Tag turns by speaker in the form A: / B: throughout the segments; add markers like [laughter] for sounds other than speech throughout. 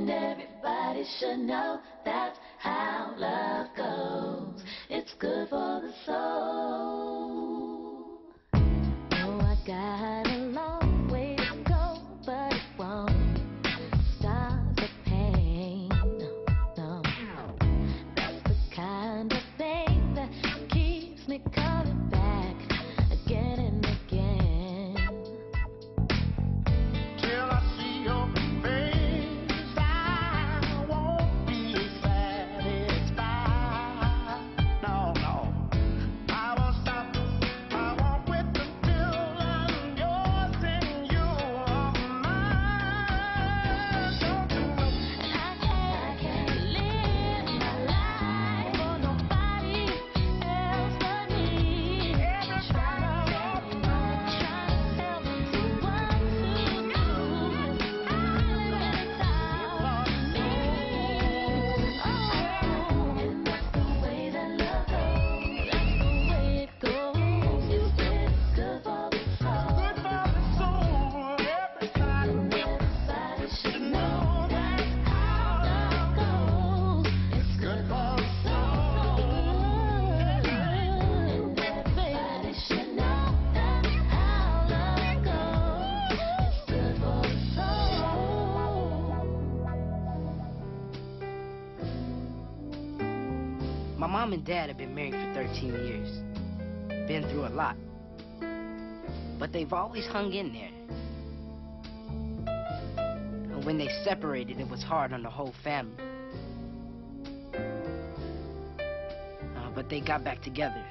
A: And everybody should know that's how love goes. It's good for the soul. Oh, I got My
B: mom and dad have been married for 13 years. Been through a lot. But they've always hung in there. And when they separated, it was hard on the whole family. Uh, but they got back together.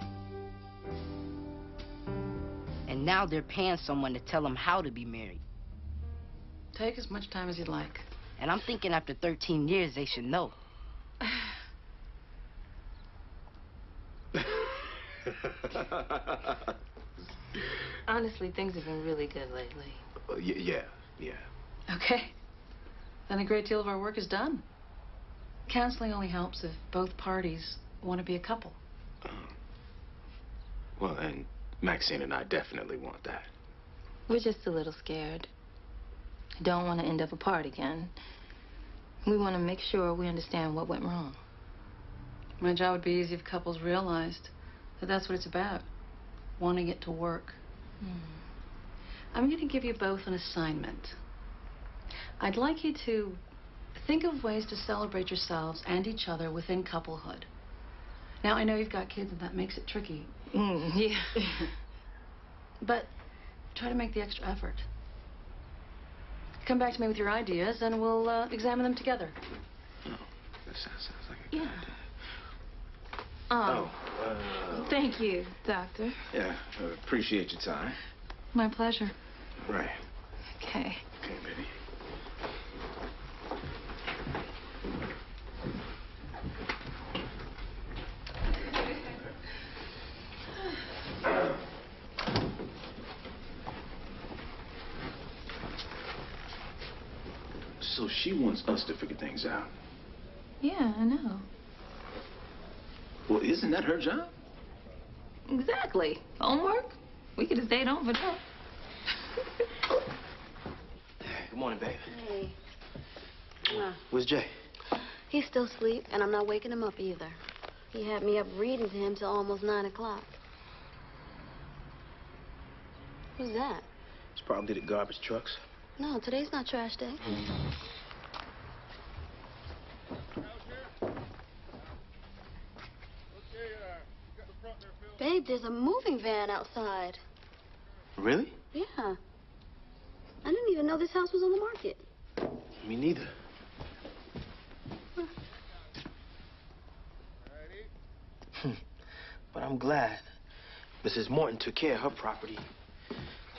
B: And now they're paying someone to tell them how to be married.
C: Take as much time as you'd like.
B: And I'm thinking after 13 years, they should know.
C: Honestly, things have been really good lately.
D: Uh, y- yeah, yeah.
C: Okay. Then a great deal of our work is done. Counseling only helps if both parties want to be a couple.
D: Um, well, and Maxine and I definitely want that.
E: We're just a little scared. Don't want to end up apart again. We want to make sure we understand what went wrong.
C: My job would be easy if couples realized that that's what it's about. Wanting it to work. I'm going to give you both an assignment. I'd like you to think of ways to celebrate yourselves and each other within couplehood. Now, I know you've got kids and that makes it tricky.
E: Mm, [laughs] yeah.
C: But try to make the extra effort. Come back to me with your ideas and we'll uh, examine them together.
D: Oh, that sounds, sounds like a good
E: Yeah.
D: idea.
E: Oh,
D: Oh, uh,
E: thank you, Doctor.
D: yeah, uh, appreciate your time.
C: My pleasure.
D: Right.
E: Okay.
D: Okay, baby. So she wants us to figure things out.
E: Yeah, I know.
D: Well, isn't that her job?
E: Exactly. Homework? We could have stayed home for that.
F: Good morning, babe.
G: Hey. Well,
F: Where's Jay?
G: he's still asleep, and I'm not waking him up either. He had me up reading to him till almost 9 o'clock. Who's that?
F: It's probably the garbage trucks.
G: No, today's not trash day. Mm. Babe, there's a moving van outside.
F: Really?
G: Yeah. I didn't even know this house was on the market.
F: Me neither. Hmm. but I'm glad. Mrs. Morton took care of her property.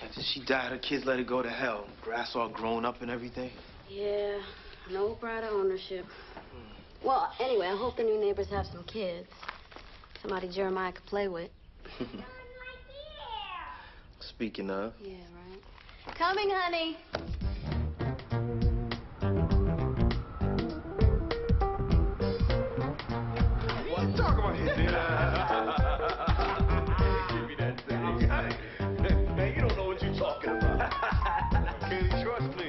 F: After she died, her kids let her go to hell. Grass all grown up and everything.
G: Yeah, no pride of ownership. Well, anyway, I hope the new neighbors have some kids. Somebody Jeremiah could play with. [laughs]
F: Speaking of,
G: Yeah, right. Coming, honey.
H: What? Talk about his [laughs] Give me that thing. Man, you don't know what you're talking about. [laughs] Can you trust me?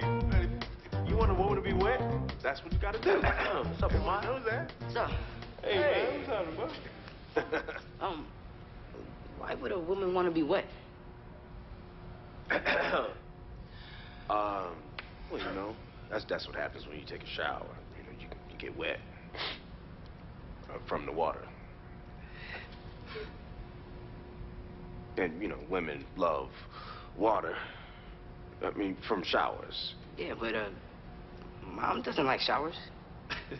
H: You want a woman to be wet? That's
F: that's what you gotta do. [coughs] What's up, Lamont? Who's that?
B: So,
F: Hey, man, what's happening, bud?
B: um, why would a woman want to be wet? [coughs]
F: um, well, you know, that's that's what happens when you take a shower. You know, you, you get wet uh, from the water. And you know, women love water. I mean, from showers.
B: Yeah, but uh, mom doesn't like showers. [laughs]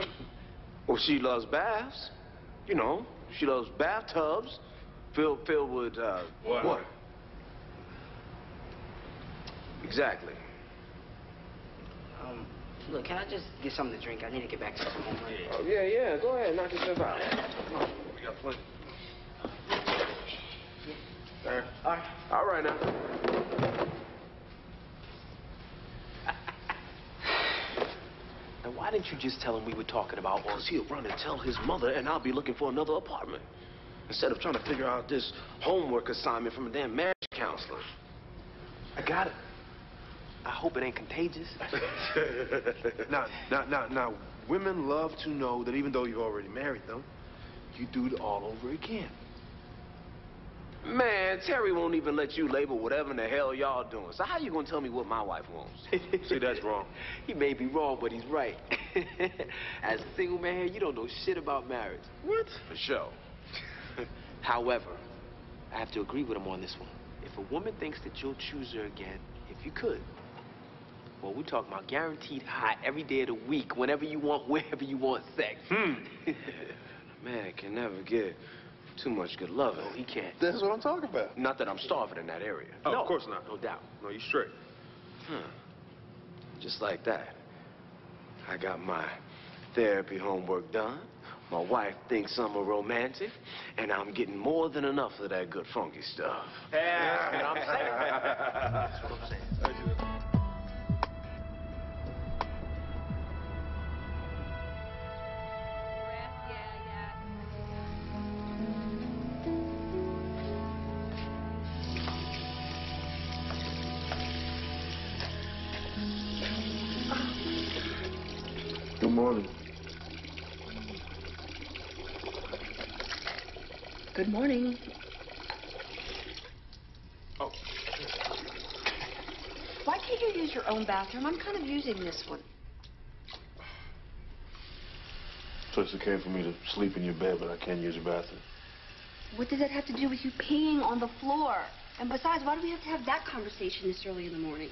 F: Well, she loves baths. You know, she loves bathtubs filled filled with uh, water. Exactly.
B: Um, look, can I just get something to drink? I need to get back to some homework.
F: Oh, yeah, yeah. Go ahead, knock yourself out. Come on, we got plenty. There.
B: All right.
F: All right now. Now, why didn't you just tell him we were talking about Because He'll run and tell his mother, and I'll be looking for another apartment. Instead of trying to figure out this homework assignment from a damn marriage counselor.
I: I got it. I hope it ain't contagious. [laughs] now, now, now, now, women love to know that even though you've already married them, you do it all over again.
F: Man, Teri won't even let you label whatever in the hell y'all doing. So how you gonna tell me what my wife wants? [laughs]
I: See, that's wrong.
F: He may be wrong, but he's right. [laughs] As a single man you don't know shit about marriage.
I: What?
F: For sure. However, I have to agree with him on this one. If a woman thinks that you'll choose her again, if you could, well, we're talking about guaranteed high every day of the week, whenever you want, wherever you want sex.
I: Hmm. [laughs]
F: Man can never get too much good love. loving. he can't.
I: That's what I'm talking about.
F: Not that I'm starving in that area.
I: Oh,
F: no,
I: of course not.
F: No doubt.
I: No, you straight.
F: Huh. Just like that. I got my therapy homework done. My wife thinks I'm a romantic, and I'm getting more than enough of that good funky stuff.
I: Yeah,
F: That's what I'm saying.
I: That's what I'm saying. Morning.
F: Oh.
J: Why can't you use your own bathroom? I'm kind of using this one.
I: So it's okay for me to sleep in your bed, but I can't use your bathroom.
J: What does that have to do with you peeing on the floor? And besides, why do we have to have that conversation this early in the morning?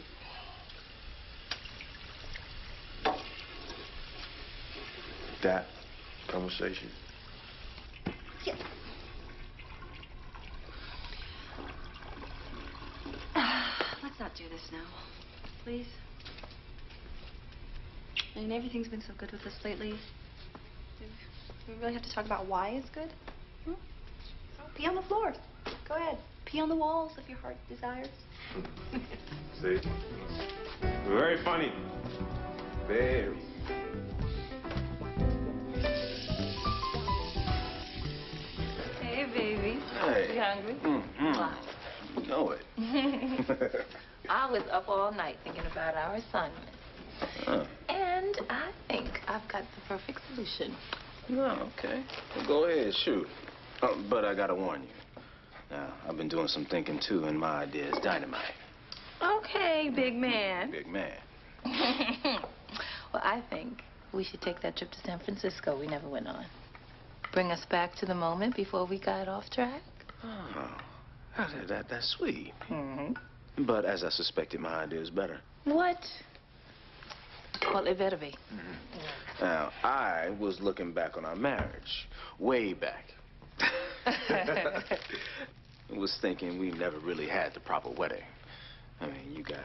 I: That conversation.
J: Yeah. Let's not do this now, please. I mean, everything's been so good with us lately. Do we really have to talk about why it's good? Hmm? Pee on the floor. Go ahead. Pee on the walls if your heart desires. [laughs]
I: See? Very funny. Very.
E: Hey, baby.
D: Hey.
E: You hungry?
D: Mm-hmm. You know it. [laughs]
E: I was up all night thinking about our assignment.
D: Huh.
E: And I think I've got the perfect solution.
D: Oh, okay. Well, go ahead, shoot. Oh, but I gotta warn you. Now, I've been doing some thinking too, and my idea is dynamite.
E: Okay, big man.
D: Big man. [laughs]
E: well, I think we should take that trip to San Francisco we never went on. Bring us back to the moment before we got off track.
D: Oh, that, that, that's sweet.
E: Mm-hmm.
D: But as I suspected, my idea is better.
E: What? Well, it better be. Mm-hmm.
D: Now, I was looking back on our marriage, way back. [laughs] Was thinking we never really had the proper wedding. I mean, you got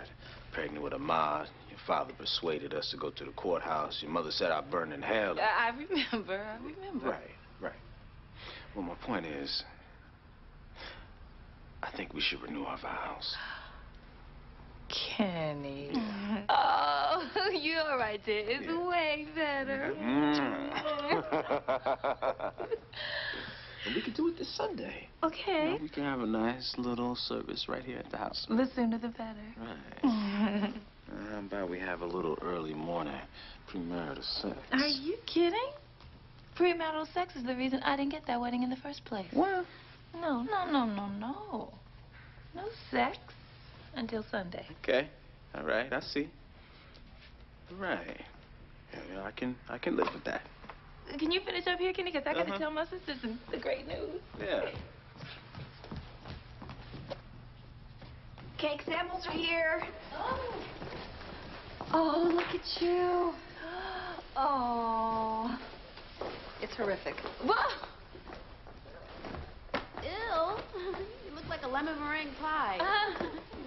D: pregnant with Ahmad. Your father persuaded us to go to the courthouse. Your mother said I'd burn in hell.
E: I I remember. I remember.
D: Right, right. Well, my point is, I think we should renew our vows. [gasps]
E: Kenny. [laughs] oh, [laughs] you're all right there. It's way better. Mm. [laughs]
D: and we could do it this Sunday.
E: Okay.
D: Now, we can have a nice little service right here at the house.
E: The sooner the better.
D: Right. Uh, how about we have a little early morning Premarital sex.
E: Are you kidding? Premarital sex is the reason I didn't get that wedding in the first place.
D: What?
E: No, no, no, no, no. No sex until Sunday.
D: Okay. All right, I see. All right. Yeah, yeah, I can I can live with that.
E: Can you finish up here, Kenny? Because I got to
D: Uh-huh.
E: tell my sisters the, the great news.
D: Yeah.
J: Cake samples are here. Oh, Oh, look at you. [gasps] Oh. It's horrific.
G: Whoa! Ew. [laughs] You look like a lemon meringue pie.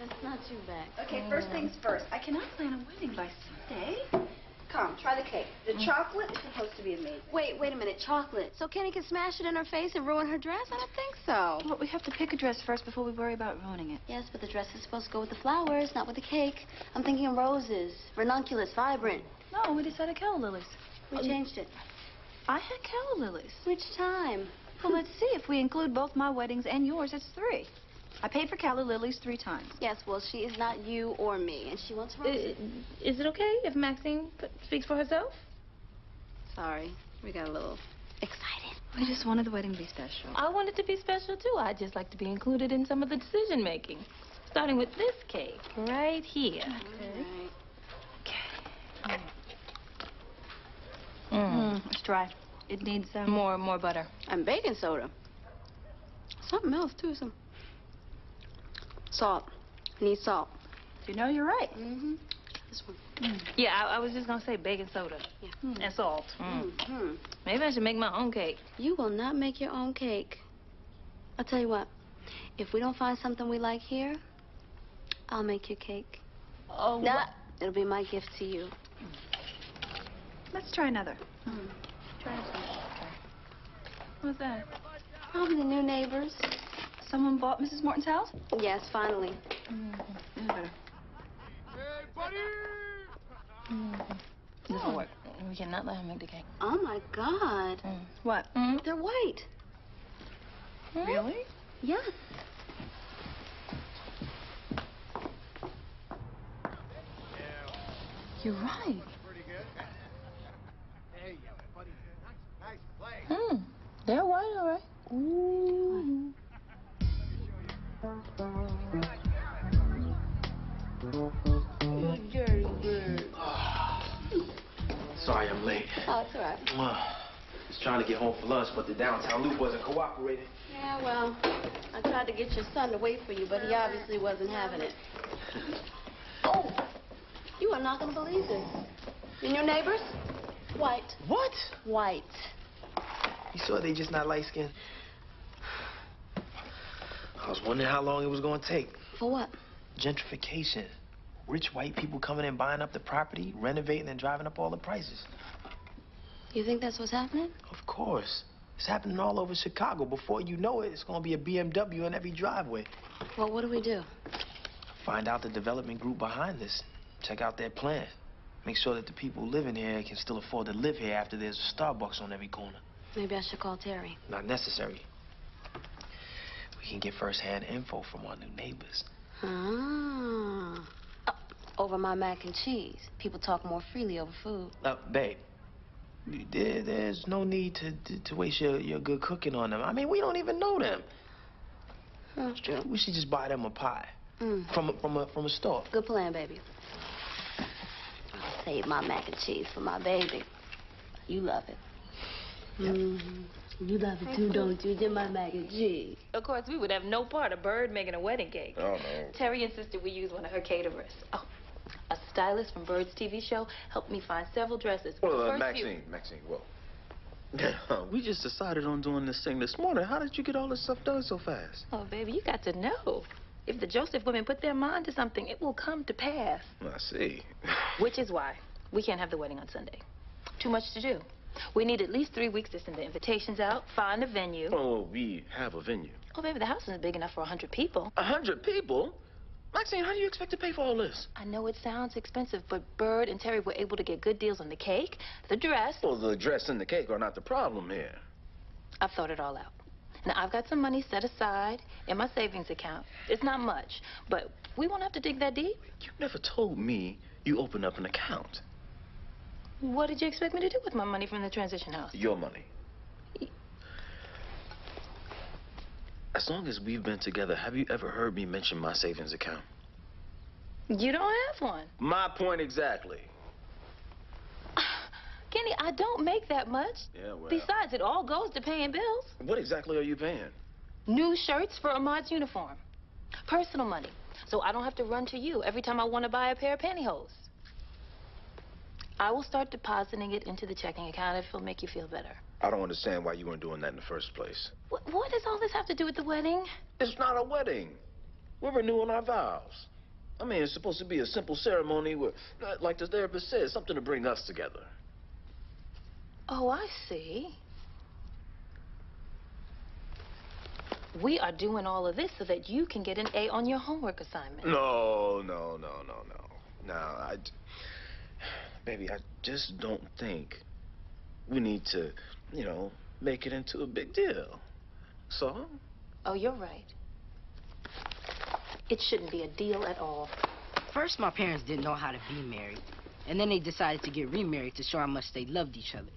G: That's not too bad.
J: Okay, first things first. I cannot plan a wedding by Sunday. Come, try the cake. The mm. chocolate is supposed to be made.
G: Wait, wait a minute. Chocolate. So Kenny can smash it in her face and ruin her dress? I don't think so.
J: But we have to pick a dress first before we worry about ruining it.
G: Yes, but the dress is supposed to go with the flowers, not with the cake. I'm thinking of roses, ranunculus, vibrant.
J: No, we decided calla lilies.
G: We changed it.
J: I had calla lilies.
G: Which time? [laughs]
J: Well, let's see. If we include both my weddings and yours, it's three. I paid for calla lilies three times.
G: Yes, well, she is not you or me, and she wants
E: Uh,
G: roses.
E: is it okay if Maxine speaks for herself?
G: Sorry, we got a little excited.
J: We just wanted the wedding to be special.
E: I want it to be special too. I'd just like to be included in some of the decision making. Starting with this cake right here.
G: Okay.
E: Mm.
J: Mm, it's dry. It needs um,
E: More, more butter.
G: And baking soda. Something else, too. Some salt. Need salt.
J: You know, you're right.
G: Mm-hmm. This one.
E: Yeah, I, I was just gonna say baking soda
G: Yeah.
E: and salt. Mm.
G: Mm-hmm.
E: Maybe I should make my own cake.
G: You will not make your own cake. I'll tell you what. If we don't find something we like here, I'll make your cake.
E: Oh,
G: Nah, it'll be my gift to you.
J: Let's try another.
E: what's that?
G: Probably the new neighbors.
J: Someone bought Mrs. Morton's house?
G: Yes, finally.
J: Mm, better.
E: This will work. We cannot let him make the cake.
G: Oh my God.
E: Mm.
J: What?
E: Mm.
G: They're white.
J: Really?
G: Yes.
E: You're right. [laughs] Hmm. They're white, all right. Ooh.
F: Sorry I'm late.
G: Oh, it's all right.
F: Was trying to get home for lunch, but the downtown loop wasn't cooperating.
G: Yeah, well, I tried to get your son to wait for you, but he obviously wasn't having it. [laughs] Oh, you are not going to believe this. Your neighbors? White.
F: What?
G: White.
F: You saw they just not light skinned. I was wondering how long it was going to take.
G: For what?
F: Gentrification. Rich white people coming in, buying up the property, renovating, and driving up all the prices.
G: You think that's what's happening?
F: Of course. It's happening all over Chicago. Before you know it, it's going to be a BMW in every driveway.
G: Well, what do we do?
F: Find out the development group behind this. Check out their plan. Make sure that the people living here can still afford to live here after there's a Starbucks on every corner.
G: Maybe I should call Teri.
F: Not necessary. We can get first-hand info from our new neighbors.
G: Ah. Over my mac and cheese. People talk more freely over food.
F: Uh, babe, there, there's no need to, to, to waste your, your good cooking on them. I mean, we don't even know them.
G: That's true.
F: We should just buy them a pie
G: Mm.
F: from a, from a, from a store.
G: Good plan, baby. I'll save my mac and cheese for my baby. You love it. Mm-hmm. You love it too, don't you? Just my mac and cheese.
E: Of course, we would have no part of Bird making a wedding cake.
D: Oh, no.
E: Teri insisted we use one of her caterers. Oh, a stylist from Bird's TV show helped me find several dresses.
D: Well, uh,
E: first few-
D: Maxine, Maxine, well. [laughs] we just decided on doing this thing this morning. How did you get all this stuff done so fast?
E: Oh, baby, you got to know. If the Joseph women put their mind to something, it will come to pass.
D: I see. [laughs]
E: Which is why we can't have the wedding on Sunday. Too much to do. We need at least three weeks to send the invitations out, find a venue.
D: Oh, we have a venue.
E: Oh, baby, the house isn't big enough for a hundred people.
D: A hundred people? Maxine, how do you expect to pay for all this?
E: I know it sounds expensive, but Bird and Teri were able to get good deals on the cake, the dress.
D: Well, the dress and the cake are not the problem here.
E: I've thought it all out. Now, I've got some money set aside in my savings account. It's not much, but we won't have to dig that deep.
D: You never told me you opened up an account.
E: What did you expect me to do with my money from the transition house?
D: Your money. As long as we've been together, have you ever heard me mention my savings account?
E: You don't have one.
D: My point exactly. [sighs]
E: Kenny, I don't make that much.
D: Yeah, well.
E: Besides, it all goes to paying bills.
D: What exactly are you paying?
E: New shirts for Ahmad's uniform. Personal money. So I don't have to run to you every time I want to buy a pair of pantyhose. I will start depositing it into the checking account if it'll make you feel better.
D: I don't understand why you weren't doing that in the first place.
E: What, what does all this have to do with the wedding?
D: It's not a wedding. We're renewing our vows. I mean, it's supposed to be a simple ceremony where, uh, like the therapist said, something to bring us together.
E: Oh, I see. We are doing all of this so that you can get an A on your homework assignment.
D: No, no, no, no, no. No, I. [sighs] Baby, I just don't think we need to, you know, make it into a big deal. So?
E: Oh, you're right. It shouldn't be a deal at all.
B: First, my parents didn't know how to be married. And then they decided to get remarried to show how much they loved each other.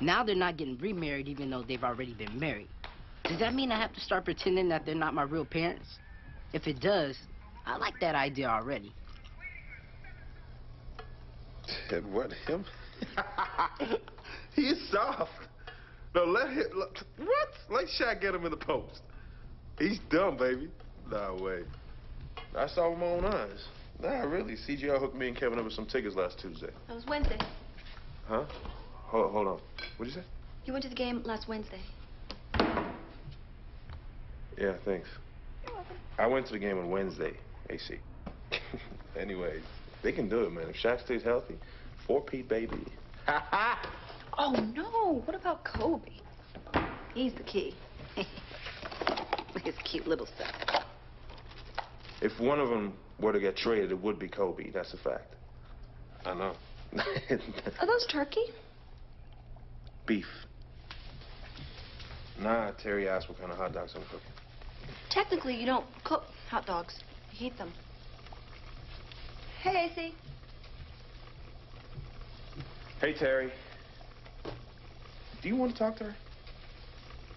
B: Now they're not getting remarried even though they've already been married. Does that mean I have to start pretending that they're not my real parents? If it does, I like that idea already.
I: And [laughs] what, him? [laughs] He's soft. No, let him. What? Let Shaq get him in the post. He's dumb, baby. Nah, way. I saw with my own eyes. Nah, really. CGI hooked me and Kevin up with some tickets last Tuesday.
J: That was Wednesday.
I: Huh? Hold, hold on. What'd you say?
J: You went to the game last Wednesday.
I: Yeah, thanks. I went to the game on Wednesday, AC. [laughs] Anyways, they can do it, man. If Shaq stays healthy, four Pete, baby. [laughs]
J: Oh, no. What about Kobe? He's the key. [laughs]
E: His cute little stuff.
I: If one of them were to get traded, it would be Kobe. That's a fact. I know. [laughs]
J: Are those turkey?
I: Beef. Nah, Teri asked what kind of hot dogs I'm cooking.
J: Technically, you don't cook hot dogs. You heat them. Hey, AC.
I: Hey, Teri. Do you want to talk to her?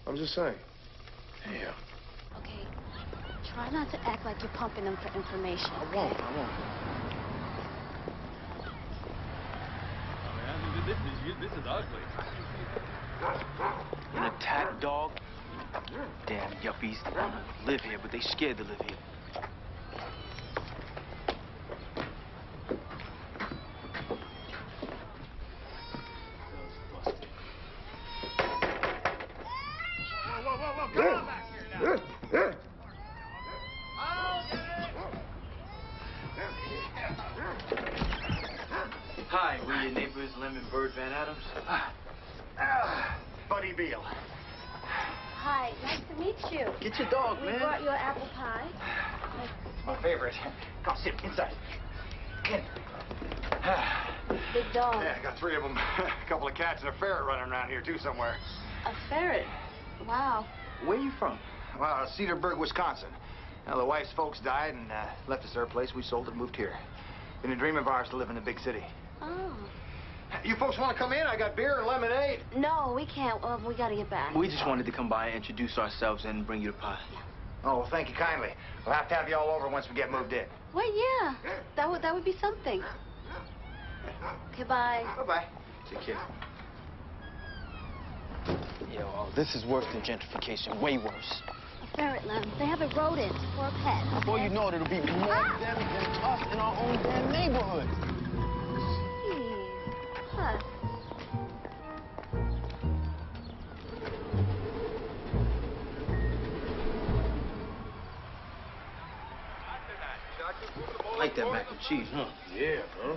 I: I'm just saying.
D: Yeah.
G: Okay. Try not to act like you're pumping them for information.
D: I won't. I won't.
K: This is, this is ugly.
F: An attack dog? Damn yuppies. Live here, but they scared to live here. Hi, we're your neighbors, Lemon Bird Van Adams.
L: Buddy Beal.
G: Hi, nice to meet you.
F: Get your dog,
G: we
F: man.
G: brought you an apple pie.
L: My favorite. Come sit inside. Ken.
G: Big dog.
L: Yeah, I got three of them. a couple of cats and a ferret running around here, too, somewhere.
G: A ferret. Wow.
F: Where you from?
L: Well, Cedarburg, Wisconsin. Now, the wife's folks died and uh, left us their place. We sold it and moved here. Been a dream of ours to live in a big city.
G: Oh.
L: You folks want to come in? I got beer and lemonade.
G: No, we can't. Well, we gotta get back.
F: We just wanted to come by, and introduce ourselves, and bring you the pie.
L: Oh, well, thank you kindly. We'll have to have you all over once we get moved in.
G: Well, yeah. That would that would be something. Okay, bye.
L: Bye-bye.
F: Take care. Yo, oh, this is worse than gentrification. Way worse.
G: A ferret, Lem. They have a rodent for a pet.
F: Before you know it, it'll be more
G: Ah!
F: them than us in our own damn neighborhood.
G: Jeez. Huh.
F: Like that mac and cheese, huh?
I: Yeah, huh?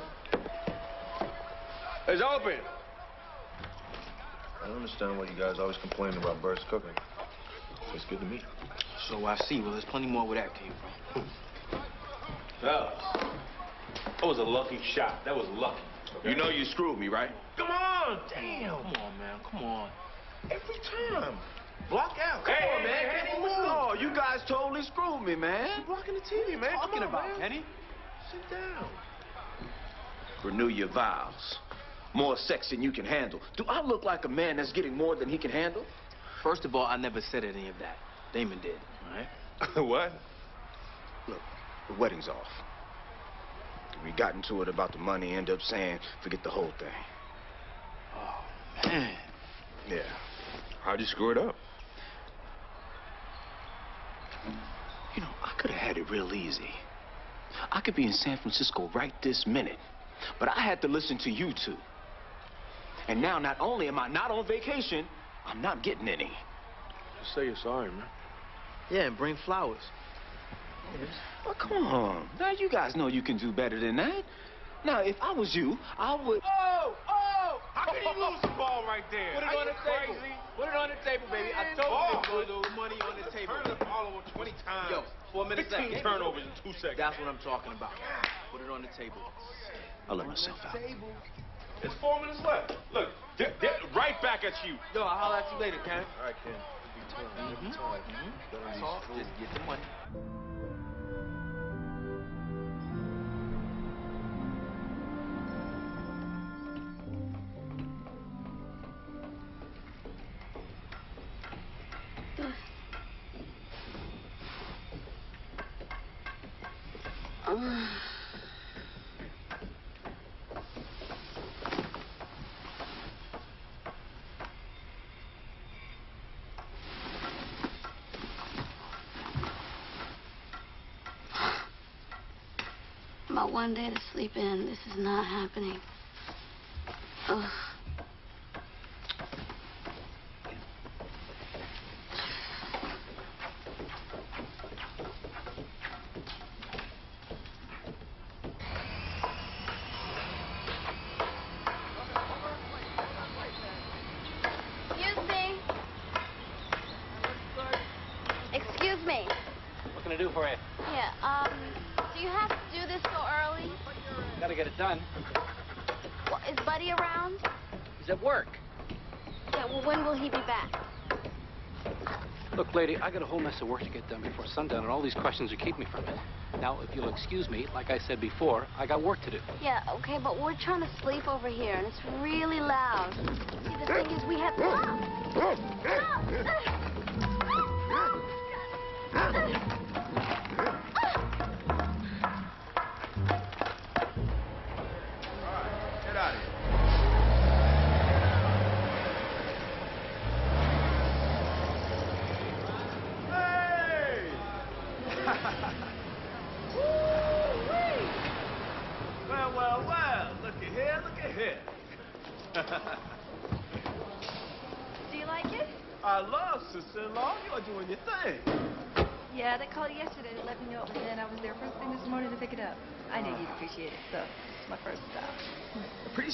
F: It's open.
I: I don't understand why you guys always complain about Bird's cooking. It's good to me.
F: So I see. Well, there's plenty more where that came from.
K: Fellas, that was a lucky shot. That was lucky.
D: You know you screwed me, right?
I: Come on! Damn!
F: Come on, man. Come on.
I: Every time. Block out. Come
K: Hey,
I: on, man.
K: hey,
I: Kenny,
K: hey,
I: what's
D: Oh, you guys totally screwed me, man.
I: You're blocking the TV, man. Come
F: Talking
I: on,
F: about
I: man.
F: Kenny.
I: Sit down.
D: Renew your vows. More sex than you can handle. Do I look like a man that's getting more than he can handle?
F: First of all, I never said any of that. Damon did, all right? [laughs]
D: what? Look, the wedding's off. We got into it about the money, end up saying, forget the whole thing.
F: Oh, man.
D: Yeah.
K: How'd you screw it up?
D: You know, I could have had it real easy. I could be in San Francisco right this minute, but I had to listen to you two. And now, not only am I not on vacation, I'm not getting any.
K: Just say you're sorry, man.
F: Yeah, and bring flowers.
D: Well, come on. Now, you guys know you can do better than that. Now, if I was you, I would...
K: Oh, oh! How could he lose [laughs] the ball right there?
F: Put it
K: Are
F: on
K: you
F: the table.
K: crazy?
F: Put it on the table, baby. I told
K: Oh.
F: you to put the money on the table.
K: Turn the ball over 20 times.
F: Yo, four minutes
K: 15
F: left.
K: turnovers in two seconds.
F: That's what I'm talking about. Put it on the table.
D: I'll let myself out.
K: It's four minutes left. Look, they're, they're right back at you.
F: Yo, I'll holler at you later, Ken.
K: All right, Ken.
F: Mhm. That's all. Just get the money.
G: My one day to sleep in. This is not happening. Ugh. Excuse me. Excuse me.
M: What can I do for you?
G: Yeah, um, do you have to do this so early?
M: Gotta get it done.
G: Well, is Buddy around?
M: He's at work.
G: Yeah, well, when will he be back?
M: Look, lady, I got a whole mess of work to get done before sundown, and all these questions are keeping me from it. Now, if you'll excuse me, like I said before, I got work to do.
G: Yeah, okay, but we're trying to sleep over here, and it's really loud. See, the thing is, we have... [laughs] Stop!
I: Get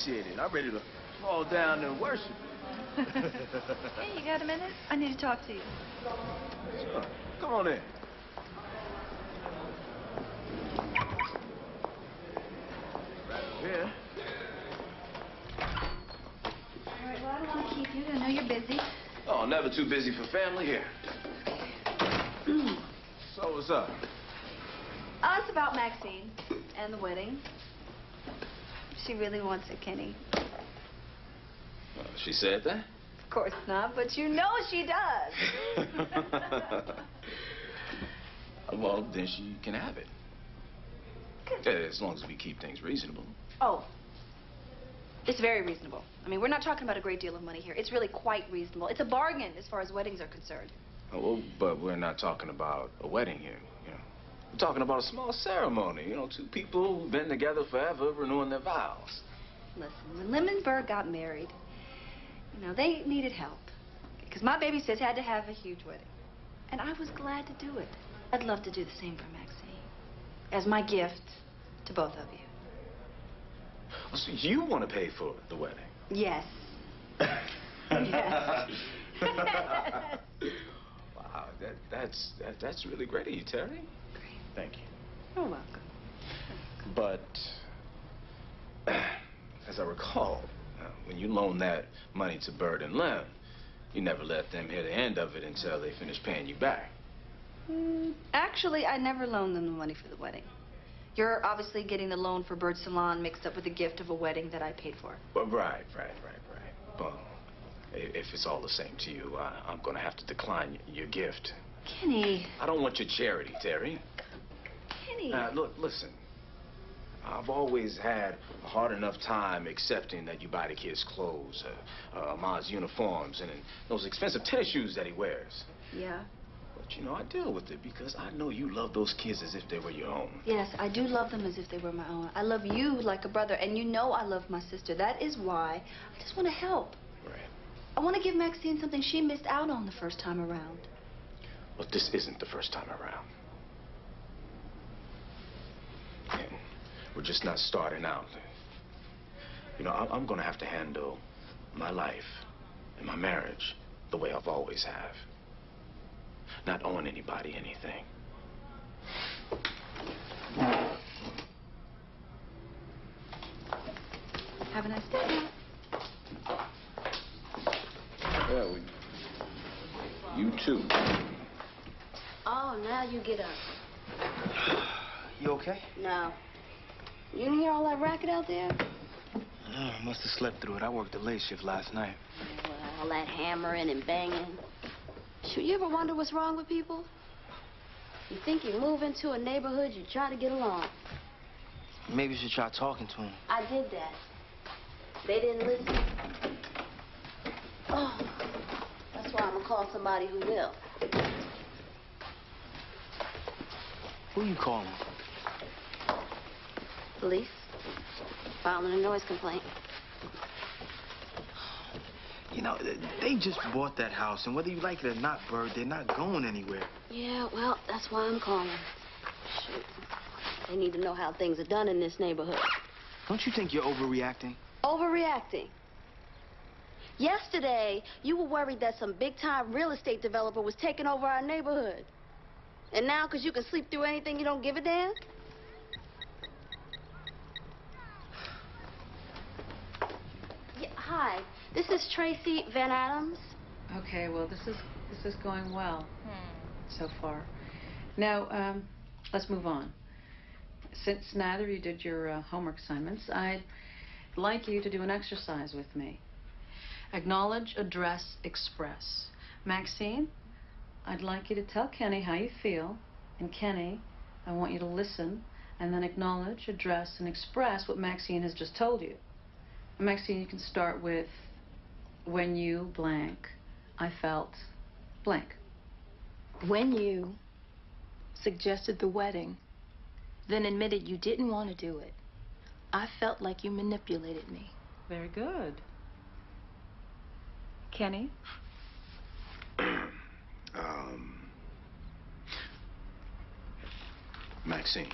I: Appreciate it. I'm ready to fall down and worship it. [laughs]
J: Hey, you got a minute? I need to talk to you.
I: Sure. Come on in. Right over here.
J: All right, well, I don't want to keep you. I know you're busy.
D: Oh, never too busy for family here. [clears throat]
I: So what's up?
J: Oh, it's about Maxine and the wedding. She really wants it, Kenny.
D: Uh, she said that?
J: Of course not, but you know she does. [laughs]
D: well, then she can have it. Yeah, as long as we keep things reasonable.
J: Oh. It's very reasonable. I mean, we're not talking about a great deal of money here. It's really quite reasonable. It's a bargain as far as weddings are concerned.
D: Oh, well, but we're not talking about a wedding here. We're talking about a small ceremony. You know, two people who've been together forever, renewing their vows.
J: Listen, when Lindenberg got married, you know, they needed help. Because my baby sis had to have a huge wedding. And I was glad to do it. I'd love to do the same for Maxine. As my gift to both of you.
D: Oh, so you want to pay for the wedding?
J: Yes. Yes. [laughs] [laughs]
D: wow, that, that's that, that's really great of you, Teri. Thank you.
J: You're welcome.
D: But [clears throat] as I recall, uh, when you loaned that money to Bird and Lim, you never let them hear the end of it until they finished paying you back.
J: Mm, Actually, I never loaned them the money for the wedding. You're obviously getting the loan for Bird Salon mixed up with the gift of a wedding that I paid for.
D: Well, right, right, right, right. Well, if it's all the same to you, I, I'm going to have to decline your gift.
J: Kenny,
D: I don't want your charity,
J: Teri.
D: Now, look, listen. I've always had a hard enough time accepting that you buy the kids clothes, uh, uh, uniforms, and, and those expensive tennis shoes that he wears.
J: Yeah.
D: But, you know, I deal with it because I know you love those kids as if they were your own.
J: Yes, I do love them as if they were my own. I love you like a brother, and you know I love my sister. That is why I just want to help.
D: Right.
J: I want to give Maxine something she missed out on the first time around.
D: But this isn't the first time around. And we're just not starting out. You know, I- I'm going to have to handle my life and my marriage the way I've always have. Not owing anybody anything.
J: Have a nice day.
D: Yeah, we... You too.
G: Oh, now you get up. [sighs] [sighs]
F: You okay?
G: No. You didn't hear all that racket out there?
F: No, I must have slept through it. I worked the late shift last night.
G: Well, all that hammering and banging. Should you ever wonder what's wrong with people? You think you move into a neighborhood, you try to get along.
F: Maybe you should try talking to him.
G: I did that. They didn't listen. Oh, that's why I'm gonna call somebody who will.
F: Who are you calling?
G: Police. Filing a noise complaint.
F: You know, they just bought that house, and whether you like it or not, Bird, they're not going anywhere.
G: Yeah, well, that's why I'm calling. Shoot. They need to know how things are done in this neighborhood.
F: Don't you think you're overreacting?
G: Overreacting. Yesterday, you were worried that some big-time real estate developer was taking over our neighborhood. And now, because you can sleep through anything, you don't give a damn? Hi, this is Tracy Van Adams.
C: Okay, well, this is this is going well so far. Now, um, let's move on. Since neither of you did your uh, homework assignments, I'd like you to do an exercise with me. Acknowledge, address, express. Maxine, I'd like you to tell Kenny how you feel, and Kenny, I want you to listen and then acknowledge, address, and express what Maxine has just told you. Maxine, you can start with when you blank, I felt blank.
E: When you suggested the wedding, then admitted you didn't want to do it, I felt like you manipulated me.
C: Very good. Kenny? [clears throat]
D: Um, Maxine,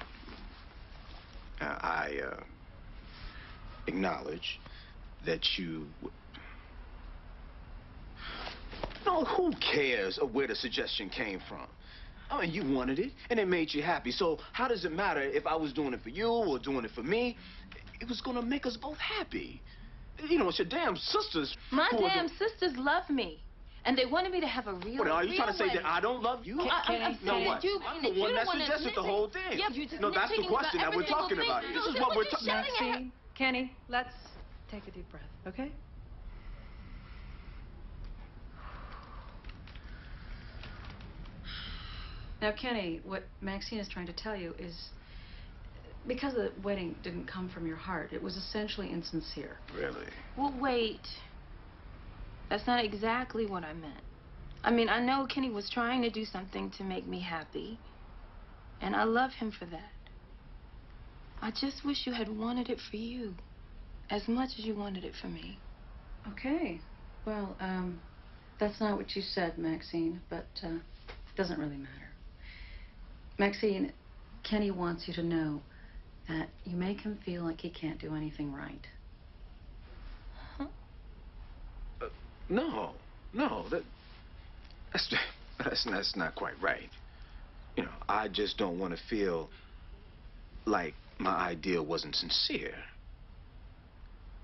D: uh, I uh, acknowledge that you. No, who cares of where the suggestion came from? I mean, you wanted it, and it made you happy. So how does it matter if I was doing it for you or doing it for me? It was gonna make us both happy. You know, it's your damn sisters.
E: My damn sisters love me. And they wanted me to have a real
D: What, are you trying to say
E: wedding.
D: that I don't love you?
E: Well, I- I'm- I'm
D: no, what?
E: you-
D: I'm the one that suggested the whole thing.
E: Yeah, just
D: no, that's the question that we're talking about This is what we're talking about.
E: Shouting at
C: Maxine, Kenny, let's take a deep breath, okay? Now, Kenny, what Maxine is trying to tell you is because the wedding didn't come from your heart, it was essentially insincere.
D: Really?
E: Well, wait. That's not exactly what I meant. I mean, I know Kenny was trying to do something to make me happy. And I love him for that. I just wish you had wanted it for you. As much as you wanted it for me.
C: Okay. Well, um, that's not what you said, Maxine, but uh, it doesn't really matter. Maxine, Kenny wants you to know that you make him feel like he can't do anything right. Huh?
D: No, no, that that's that's that's not quite right. You know, I just don't want to feel like my idea wasn't sincere.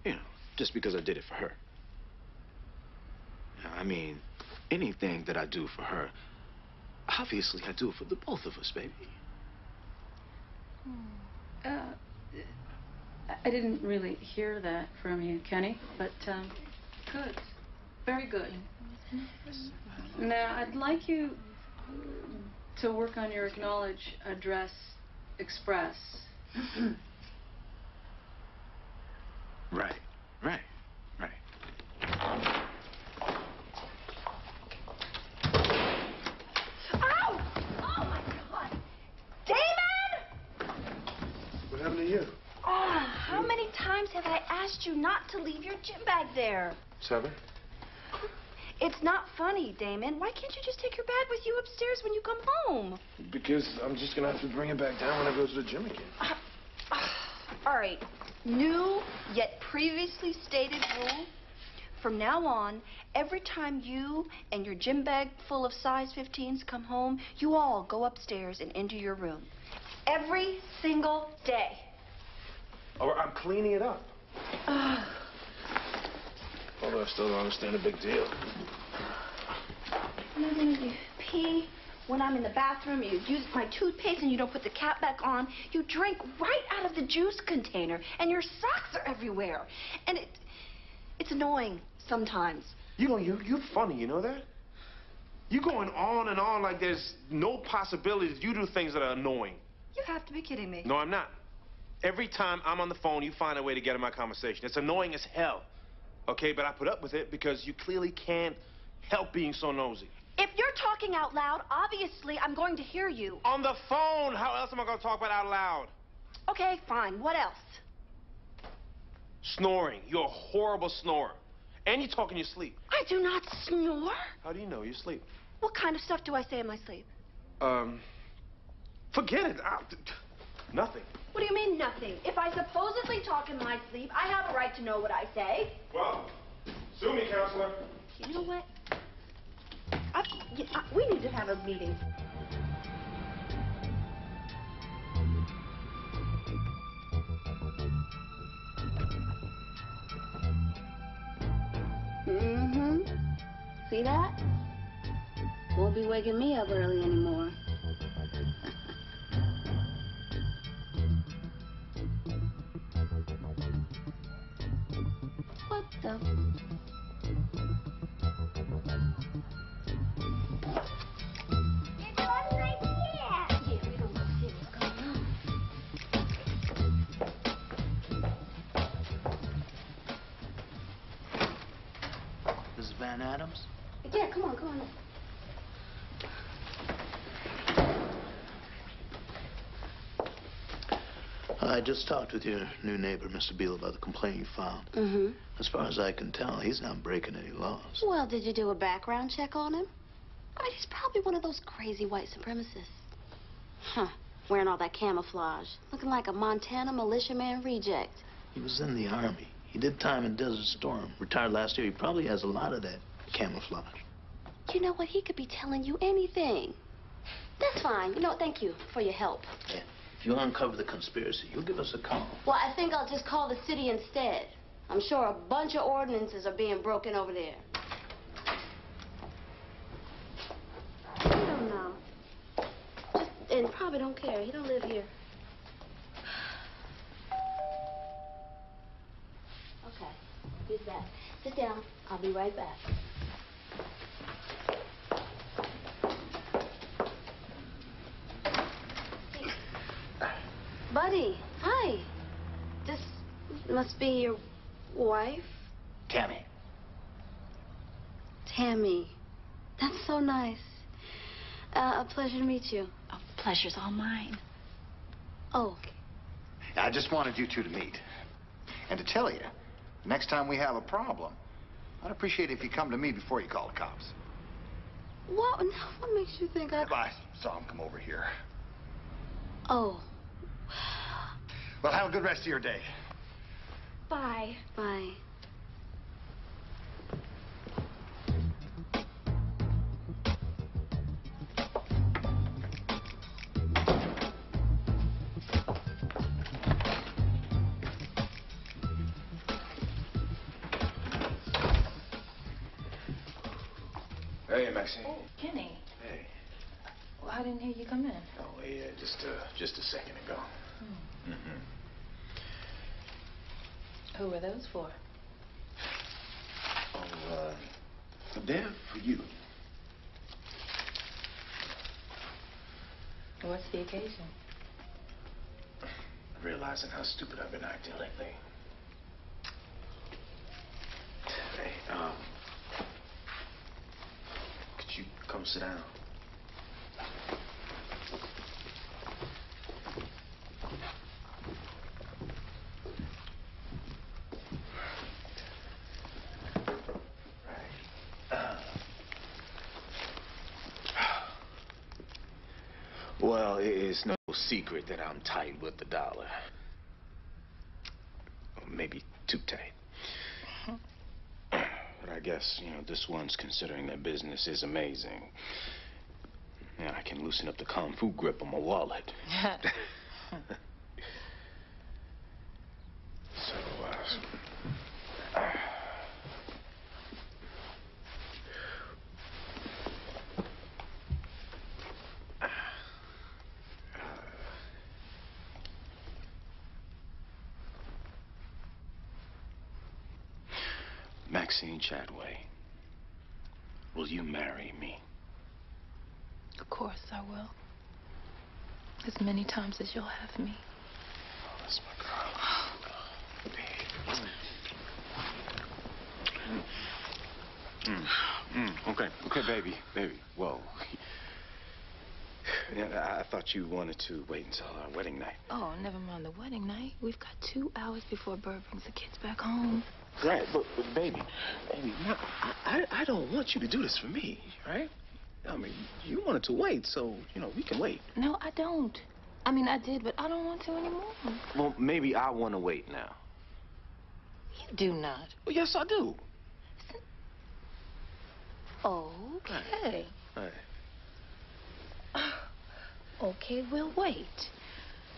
D: You know, just because I did it for her. I mean, anything that I do for her, obviously I do it for the both of us, baby.
C: Uh, I- I didn't really hear that from you, Kenny, but um, good. Very good. Now, I'd like you to work on your acknowledge, address, express. Mm-hmm.
D: Right, right, right.
J: Ow! Oh my God! Damon!
I: What happened to you?
J: Oh, how many times have I asked you not to leave your gym bag there?
I: Seven?
J: It's not funny, Damon. Why can't you just take your bag with you upstairs when you come home?
I: Because I'm just gonna have to bring it back down when I go to the gym again.
J: Ah, All right. New yet previously stated rule. From now on, every time you and your gym bag full of size 15s come home, you all go upstairs and into your room. Every single day.
I: Or I'm cleaning it up.
J: Ah.
I: Although I still don't understand the big deal.
J: You pee when I'm in the bathroom, you use my toothpaste and you don't put the cap back on. You drink right out of the juice container and your socks are everywhere. And it it's annoying sometimes.
I: You know, you, you're funny, you know that? You're going on and on like there's no possibility that you do things that are annoying.
J: You have to be kidding me.
I: No, I'm not. Every time I'm on the phone, you find a way to get in my conversation. It's annoying as hell. Okay, but I put up with it because you clearly can't help being so nosy.
J: If you're talking out loud, obviously I'm going to hear you.
I: On the phone, how else am I going to talk about out loud?
J: Okay, fine. What else?
I: Snoring. You're a horrible snorer. And you talk in your sleep.
J: I do not snore.
I: How do you know you sleep?
J: What kind of stuff do I say in my sleep?
I: Um, forget it. I, nothing.
J: What do you mean nothing? If I supposedly talk in my sleep, I have a right to know what I say.
I: Well, sue me, counselor.
J: You know what? I, I- we need to have a meeting. Mm-hmm. See that? Won't be waking me up early anymore. [laughs] what the?
L: This Adams.
J: Yeah, come on, come on.
N: I just talked with your new neighbor, Mr. Beale, about the complaint you filed.
G: Mm-hmm.
N: As far as I can tell, he's not breaking any laws.
G: Well, did you do a background check on him? I mean, he's probably one of those crazy white supremacists. Huh. Wearing all that camouflage. Looking like a Montana militiaman reject.
N: He was in the Army. He did time in Desert Storm. Retired last year. He probably has a lot of that camouflage.
G: You know what? He could be telling you anything. That's fine. You know, thank you for your help. Yeah.
N: If you uncover the conspiracy, you'll give us a call.
G: Well, I think I'll just call the city instead. I'm sure a bunch of ordinances are being broken over there. He don't know. Just, and probably don't care. He don't live here. Okay, he's back. Sit down. I'll be right back. Buddy, hi. This must be your wife,
N: Tammy.
G: Tammy. That's so nice. Uh, a pleasure to meet you.
J: Oh, pleasure's all mine.
G: Oh,
L: I just wanted you two to meet. And to tell you, next time we have a problem, I'd appreciate it if you come to me before you call the cops.
G: what? What makes you think I?
L: I saw him come over here.
G: Oh,
L: Well, have a good rest of your day.
G: bye. Bye.
D: Hey, Maxine.
E: Oh, Kenny.
D: Hey.
E: Well, I didn't hear you come in.
D: Oh, yeah, just, uh, just a second ago. Hmm. Mm-hmm.
E: Who were those for?
D: Oh, uh, they're for you.
E: What's the occasion? [sighs]
D: Realizing how stupid I've been acting lately. Come sit down? Well, it's no secret that I'm tight with the dollar. Or Maybe too tight. Guess, you know, this one's considering their business is amazing. Yeah, I can loosen up the kung fu grip on my wallet. [laughs] so, uh, Maxine Chadway, will you marry me?
E: Of course I will. As many times as you'll have me.
D: Oh, That's my girl. Mm, mm, okay, okay, baby, baby. Whoa. [laughs] Yeah, I thought you wanted to wait until our wedding night.
E: Oh, never mind the wedding night. We've got two hours before Bird brings the kids back home.
D: Right, but, but baby, baby, now, I, I don't want you to do this for me, right? I mean, you wanted to wait, so, you know, we can wait.
E: No, I don't. I mean, I did, but I don't want to anymore.
D: Well, maybe I want to wait now.
E: You do not.
D: Well, yes, I do.
E: Okay.
D: Right. [sighs]
E: Okay, we'll wait.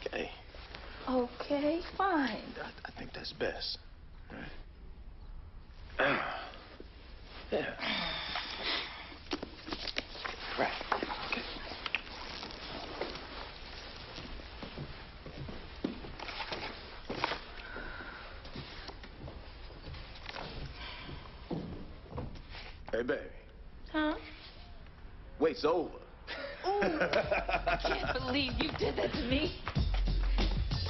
D: Okay,
E: Okay, fine.
D: I, I think that's best. Right? Yeah. Right. Okay. Hey, baby.
E: Huh?
D: Wait's over.
E: I can't believe you did that to me.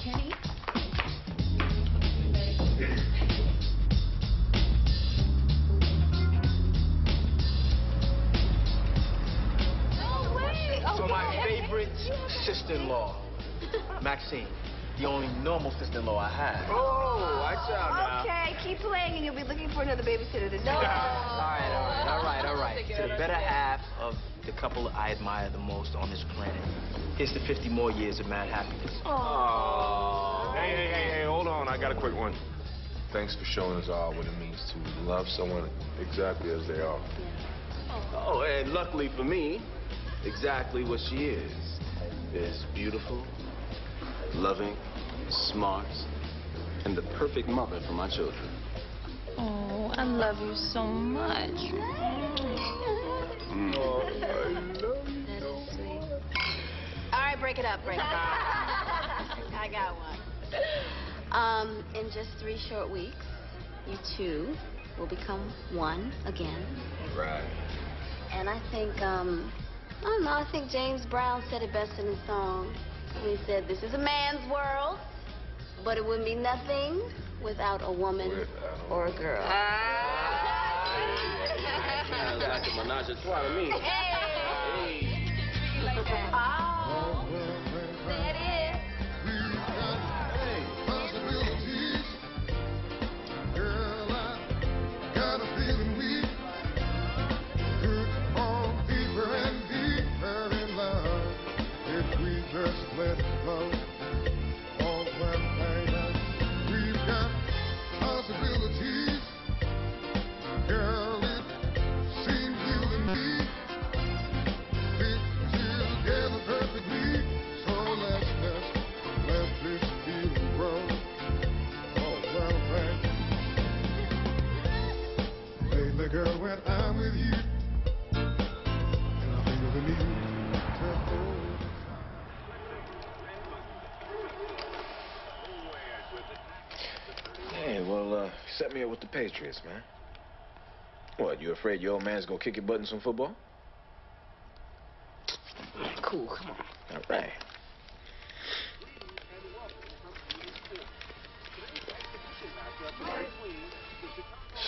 E: Kenny? God.
F: sister-in-law, Maxine, the only normal sister-in-law I have.
G: Oh, watch out now. Okay, keep playing and you'll be looking for another babysitter this year.
F: all right, all right, all right, all right. To the better half of the couple I admire the most on this planet. Here's to 50 more years of mad happiness.
I: Oh. Hey, hey, hey, hey, hold on. I got a quick one. Thanks for showing us all what it means to love someone exactly as they are.
D: Oh, and luckily for me, exactly what she is. Is beautiful, loving, smart, and the perfect mother for my children.
E: Oh, I love you so much.
G: That is sweet. All right, break it up, break it up. I got one. Um, in just three short weeks, you two will become one again.
D: Right.
G: And I think, um, I don't I think James Brown said it best in his song. He said, this is a man's world, but it wouldn't be nothing without a woman or a girl. [laughs]
K: Sounds like a menage a trois to me.
G: Oh, [laughs]
D: Patriots, man. What, you afraid your old man's gonna kick your butt in some football?
B: Cool, come on.
D: All right.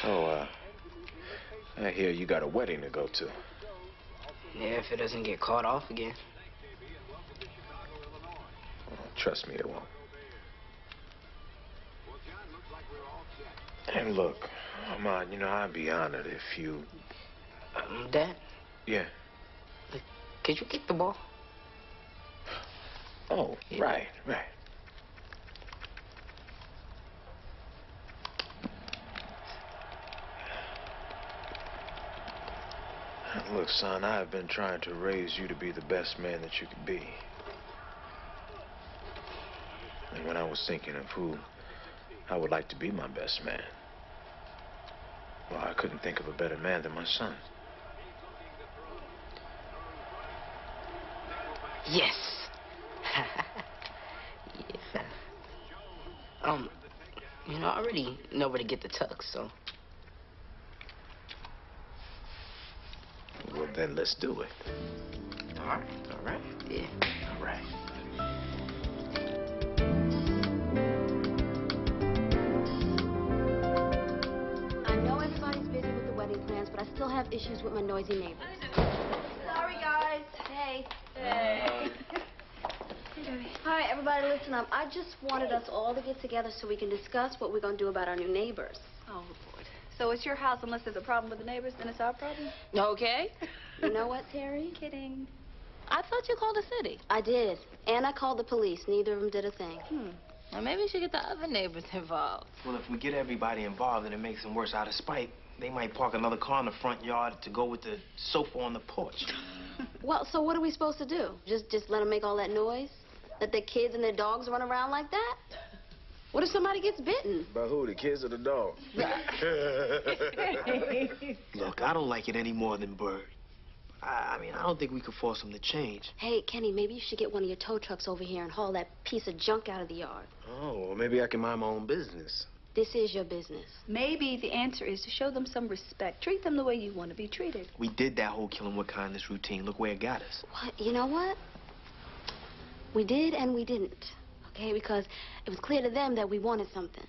D: So, uh, I hear you got a wedding to go to.
B: Yeah, if it doesn't get caught off again.
D: Trust me, it won't. And look, Ahmad, you know, I'd be honored if you...
B: Um, Dad,
D: Yeah.
B: could you kick the ball?
D: Oh, right, right. Look, son, I've been trying to raise you to be the best man that you could be. And when I was thinking of who I would like to be my best man, well, I couldn't think of a better man than my son.
B: Yes. [laughs] yeah. Um, you know, I already know where to get the tux, so.
D: Well, then let's do it.
B: All right, all right. Yeah.
D: All right.
G: Wedding plans, but I still have issues with my noisy neighbors. Sorry, guys. Hey. Hey. [laughs] All right, everybody, listen up. I just wanted us all to get together so we can discuss what we're going to do about our new neighbors.
J: Oh, Lord. So it's your house unless there's a problem with the neighbors, then it's our problem?
E: Okay.
G: You know what, Teri? [laughs]
J: Kidding.
E: I thought you called the city.
G: I did. And I called the police. Neither of them did a thing.
E: Hmm. Well, maybe we should get the other neighbors involved.
F: Well, if we get everybody involved then it makes them worse out of spite, they might park another car in the front yard to go with the sofa on the porch. [laughs]
G: Well, so what are we supposed to do? Just just let them make all that noise? Let their kids and their dogs run around like that? What if somebody gets bitten?
D: By who, the kids or the dog? [laughs]
F: Look, I don't like it any more than Bird. I, I mean, I don't think we could force him to change.
G: Hey, Kenny, maybe you should get one of your tow trucks over here and haul that piece of junk out of the yard.
F: Oh, well, maybe I can mind my own business.
G: This is your business.
J: Maybe the answer is to show them some respect. Treat them the way you want to be treated.
F: We did that whole killing with kindness routine. Look where it got us.
G: What? You know what? We did and we didn't. Okay, because it was clear to them that we wanted something.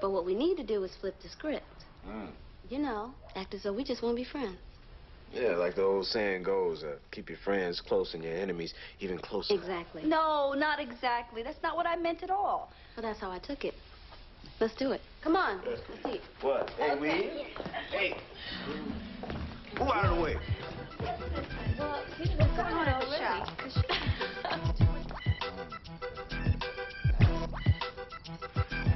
G: But what we need to do is flip the script.
D: Mm.
G: You know, act as though we just want to be friends.
D: Yeah, like the old saying goes, uh, keep your friends close and your enemies even closer.
G: Exactly.
J: No, not exactly. That's not what I meant at all.
G: Well, that's how I took it. Let's do it. Come on. Let's see.
D: What? Hey, we? Hey. Move out of the way.
G: Well, he's been already.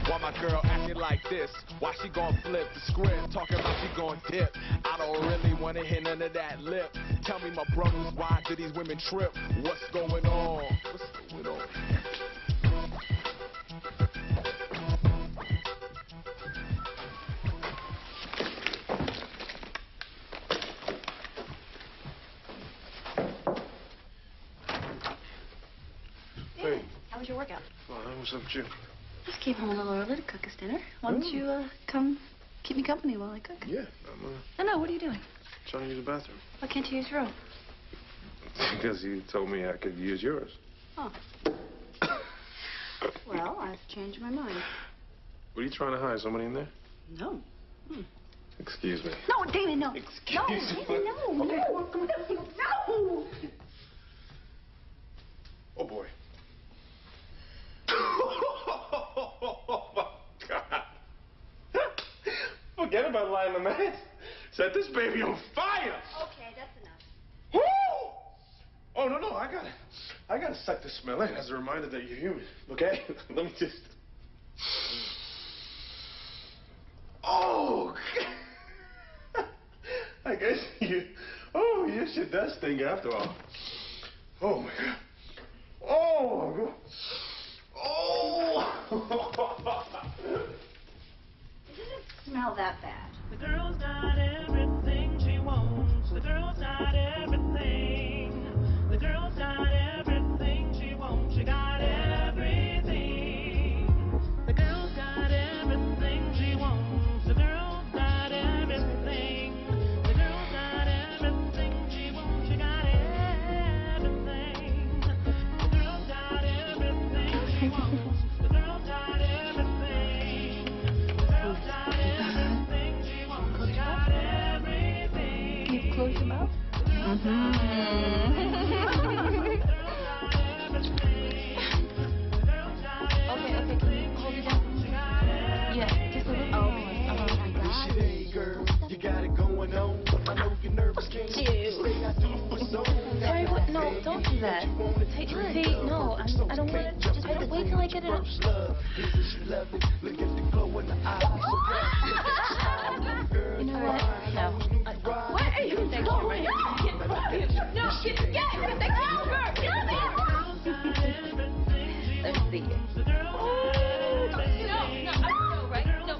O: Why my girl acting like this? Why she gon' flip the script? Talking about she gon' dip. I don't really wanna hear none of that lip. Tell me, my brothers, why do these women trip? What's going on? What's going on?
I: Up with you?
J: Just came home a little early to cook us dinner. Why don't you uh, come keep me company while I cook?
I: Yeah, I'm uh,
J: No, no, what are you doing?
I: trying to use the bathroom.
J: Why can't you use your own? [laughs]
I: Because you told me I could use yours.
J: Oh. [coughs] well, I've changed my mind.
I: What are you trying to hide? Somebody in there?
J: No.
I: Excuse me.
J: No, Damon, no. [laughs]
I: Excuse
J: no,
I: me.
J: Damon, no. [laughs] No. No.
I: Oh, boy. oh, my God. Forget about lying to man. Set this baby on fire.
G: Okay, that's enough.
I: Woo! Oh, no, no, I gotta, I gotta suck the smell in as a reminder that you're human, okay? [laughs] Let me just... Oh! [laughs] I guess you, oh, you should does stink after all. Oh, my God. Oh, my God. Oh! [laughs]
J: Smell that bad.
H: The girl's got everything she wants. The girl's got everything.
E: Okay, can you hold it? No, do that. See, no, I'm, I. Uh-huh. Hey, girl, Let's see. No, no, I right? No.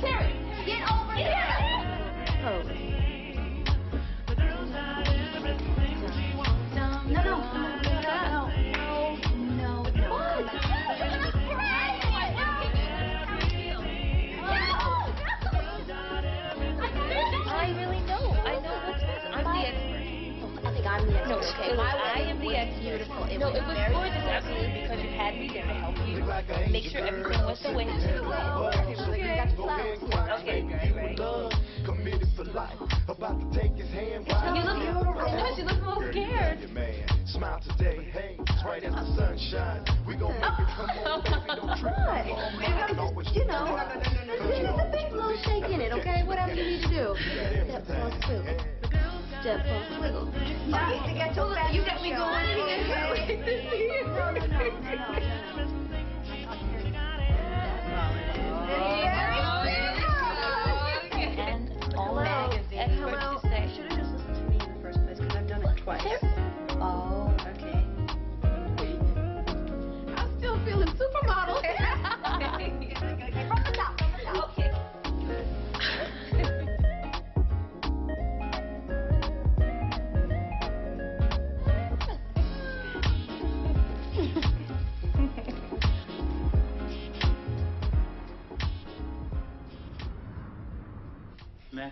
E: Teri, get over here. Oh.
J: No, no, no, no, no, no, no.
E: I really know. I know what's best. I'm the expert.
G: I think I'm the expert.
E: No,
G: okay,
E: I
G: wedding
E: am the
G: was beautiful. It
E: no,
G: was
E: it was
G: very
E: gorgeous, absolutely, because you had me there to help you make sure everything was the way it should. Okay, great.
H: Committed for life. About to take his hand.
E: You look, beautiful. no, she looks little scared.
H: Smile today. Hey, it's right as the sun shines. We gon' make it. Come on, baby, don't trip. [laughs]
G: You know, there's a big little shake in it, okay? Whatever you need to do. Step plus wiggle. Step plus wiggle.
J: to get your
E: You got me
J: show.
E: going And all the experts to say.
J: Should have just listened to me in the first place because I've done it twice. Oh, okay.
G: I'm still feeling supermodel.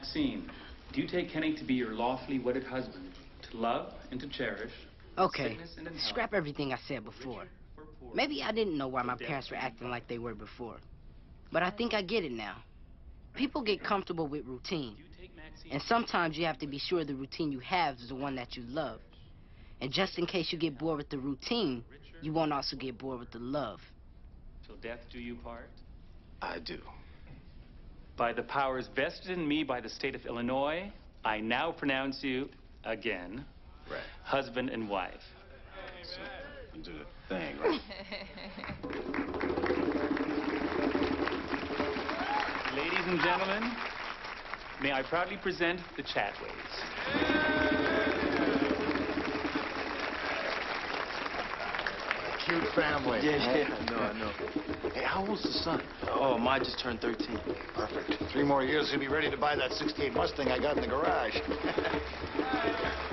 P: Maxine, do you take Kenny to be your lawfully wedded husband, to love and to cherish?
B: Okay,
P: and
B: scrap everything I said before. Maybe I didn't know why my parents were acting like they were before. But I think I get it now. People get comfortable with routine. And sometimes you have to be sure the routine you have is the one that you love. And just in case you get bored with the routine, you won't also get bored with the love.
P: Till death do you part?
D: I do.
P: By the powers vested in me by the state of Illinois, I now pronounce you, again,
D: Right.
P: husband and wife.
D: So, do the thing, right? [laughs]
P: Ladies and gentlemen, may I proudly present the Chadways.
L: Cute family. [laughs]
D: Yeah, yeah, I know, I know. Hey, how old's the son? Oh, mine just turned 13.
L: Perfect. Three more years, he'll be ready to buy that 68 Mustang I got in the garage. [laughs]